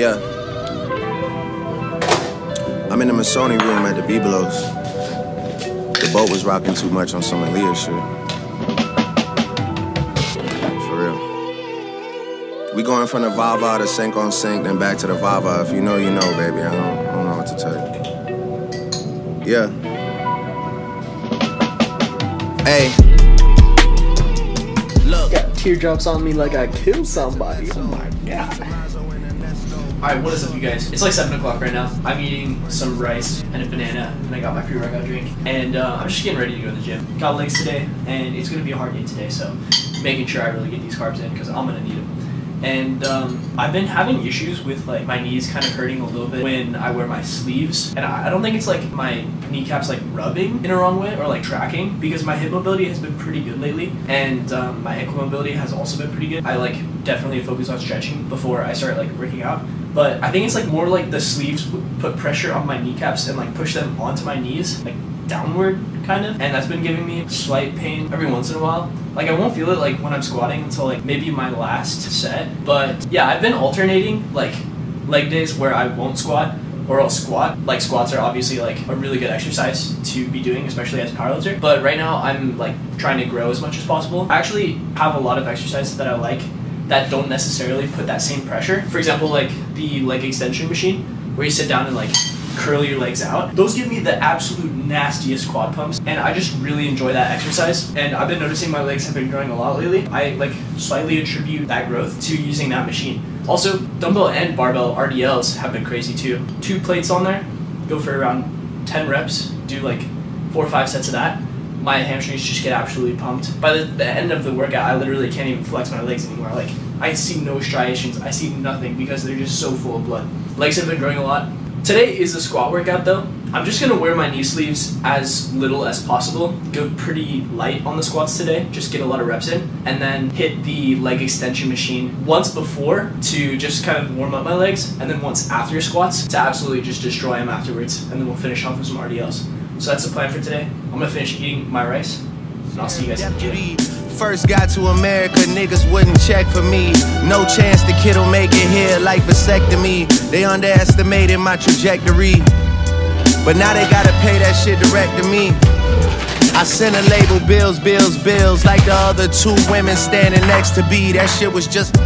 Yeah. I'm in the Masoni room at the Bibelos. The boat was rocking too much on some Aaliyah shit. For real. We going from the Vava to Sync on Sync, then back to the Vava. If you know, you know, baby. I don't, I don't know what to tell you. Yeah. Hey. Look. Got teardrops on me like I killed somebody. Oh my god. Alright, what is up, you guys? It's like 7 o'clock right now. I'm eating some rice and a banana, and I got my pre workout drink. And uh, I'm just getting ready to go to the gym. Got legs today, and it's gonna be a hard day today, so making sure I really get these carbs in because I'm gonna need them. And um, I've been having issues with like my knees kind of hurting a little bit when I wear my sleeves. And I I don't think it's like my kneecaps like rubbing in a wrong way or like tracking because my hip mobility has been pretty good lately. And um, my ankle mobility has also been pretty good. I like definitely focus on stretching before I start like working out. But I think it's like more like the sleeves put pressure on my kneecaps and like push them onto my knees, like downward kind of. And that's been giving me slight pain every once in a while. Like I won't feel it like when I'm squatting until like maybe my last set. But yeah, I've been alternating like leg days where I won't squat or I'll squat. Like squats are obviously like a really good exercise to be doing, especially as a powerlifter. But right now I'm like trying to grow as much as possible. I actually have a lot of exercises that I like that don't necessarily put that same pressure. For example, like the leg extension machine, where you sit down and like curl your legs out. Those give me the absolute nastiest quad pumps, and I just really enjoy that exercise. And I've been noticing my legs have been growing a lot lately. I like slightly attribute that growth to using that machine. Also, dumbbell and barbell RDLs have been crazy too. Two plates on there, go for around 10 reps, do like four or five sets of that my hamstrings just get absolutely pumped. By the, the end of the workout, I literally can't even flex my legs anymore. Like, I see no striations, I see nothing because they're just so full of blood. Legs have been growing a lot. Today is a squat workout though. I'm just gonna wear my knee sleeves as little as possible. Go pretty light on the squats today, just get a lot of reps in, and then hit the leg extension machine once before to just kind of warm up my legs, and then once after squats to absolutely just destroy them afterwards, and then we'll finish off with some RDLs. So that's the plan for today. I'm gonna finish eating my rice, and I'll see you guys. First got to America, niggas wouldn't check for me. No chance the kid'll make it here like vasectomy. They underestimated my trajectory. But now they gotta pay that shit direct to me. I sent a label bills, bills, bills, like the other two women standing next to B. That shit was just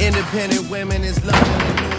independent women is loving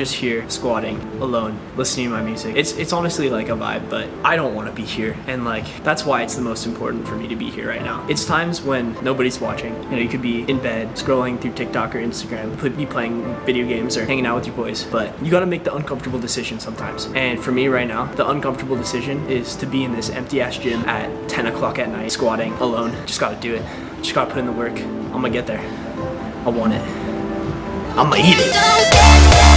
just here squatting alone, listening to my music. It's it's honestly like a vibe, but I don't want to be here, and like that's why it's the most important for me to be here right now. It's times when nobody's watching. You know, you could be in bed scrolling through TikTok or Instagram, be playing video games or hanging out with your boys, but you got to make the uncomfortable decision sometimes. And for me right now, the uncomfortable decision is to be in this empty ass gym at 10 o'clock at night, squatting alone. Just got to do it. Just got to put in the work. I'm gonna get there. I want it. I'ma eat it.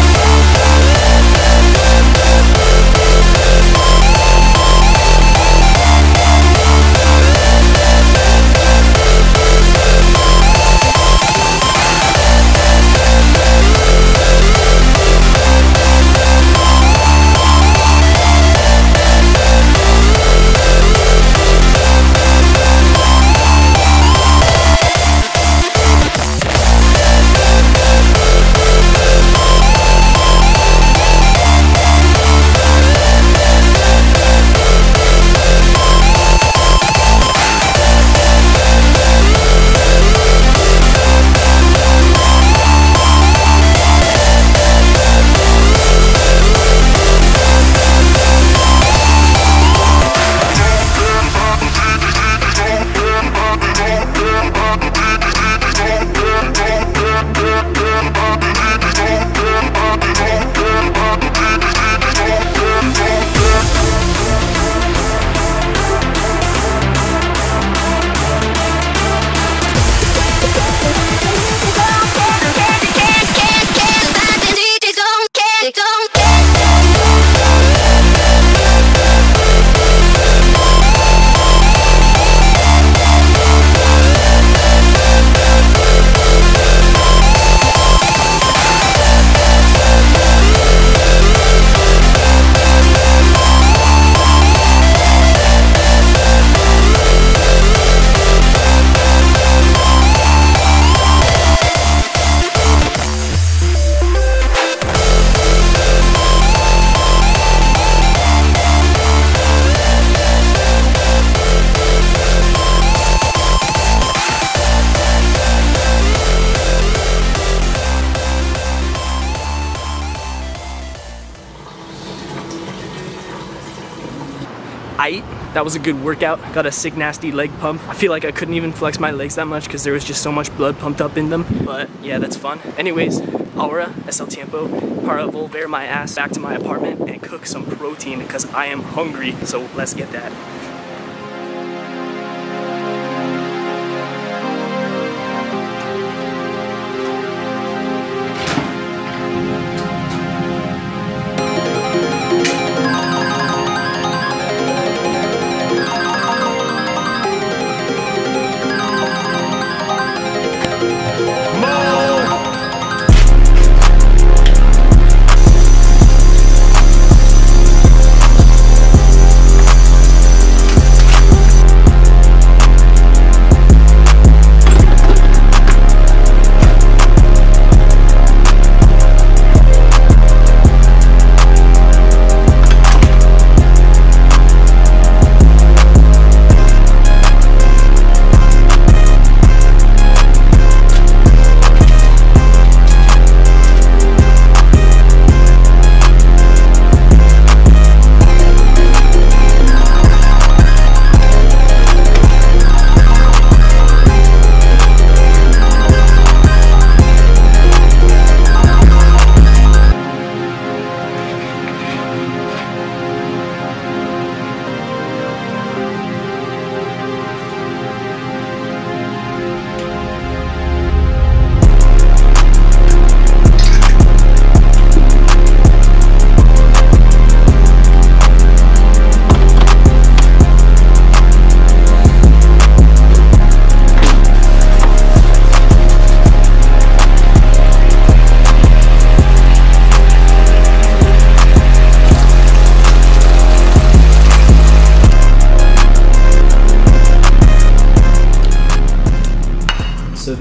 That was a good workout. Got a sick nasty leg pump. I feel like I couldn't even flex my legs that much because there was just so much blood pumped up in them. But yeah, that's fun. Anyways, ahora es el tiempo para volver my ass back to my apartment and cook some protein because I am hungry. So let's get that.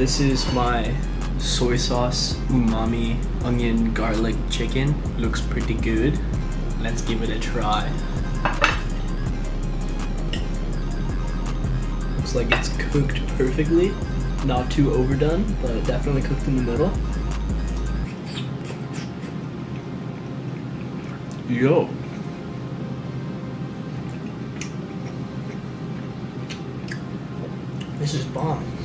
This is my soy sauce umami onion garlic chicken. Looks pretty good. Let's give it a try. Looks like it's cooked perfectly. Not too overdone, but definitely cooked in the middle. Yo. This is bomb.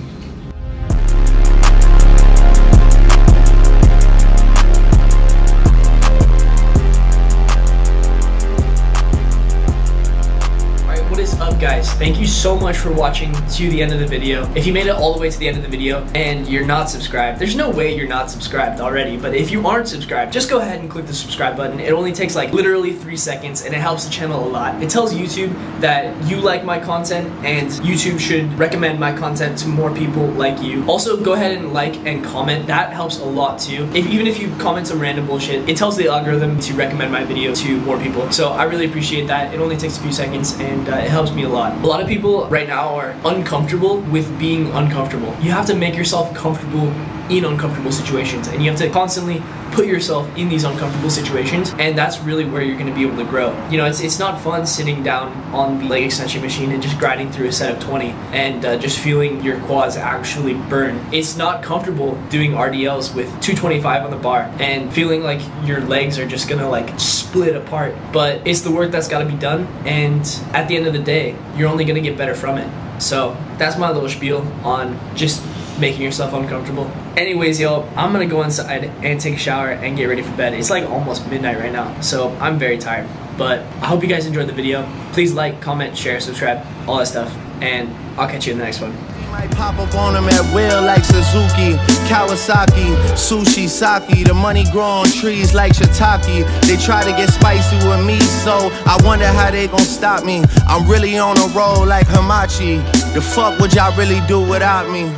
Guys? Thank you so much for watching to the end of the video. If you made it all the way to the end of the video and you're not subscribed, there's no way you're not subscribed already, but if you aren't subscribed, just go ahead and click the subscribe button. It only takes like literally three seconds and it helps the channel a lot. It tells YouTube that you like my content and YouTube should recommend my content to more people like you. Also, go ahead and like and comment. That helps a lot too. If Even if you comment some random bullshit, it tells the algorithm to recommend my video to more people. So I really appreciate that. It only takes a few seconds and uh, it helps me a lot. A lot of people right now are uncomfortable with being uncomfortable. You have to make yourself comfortable in uncomfortable situations and you have to constantly put yourself in these uncomfortable situations and that's really where you're going to be able to grow. You know it's, it's not fun sitting down on the leg extension machine and just grinding through a set of 20 and uh, just feeling your quads actually burn. It's not comfortable doing rdls with 225 on the bar and feeling like your legs are just gonna like split apart. But it's the work that's got to be done and at the end of the day you're only gonna get better from it. So that's my little spiel on just making yourself uncomfortable. Anyways, yo, I'm gonna go inside and take a shower and get ready for bed. It's like almost midnight right now, so I'm very tired. But I hope you guys enjoyed the video. Please like, comment, share, subscribe, all that stuff, and I'll catch you in the next one. Might pop up on them at will like Suzuki, Kawasaki, sushi, sake. The money grow on trees like shiitake. They try to get spicy with me, so I wonder how they gon' stop me. I'm really on a roll like Hamachi. The fuck would y'all really do without me?